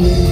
you.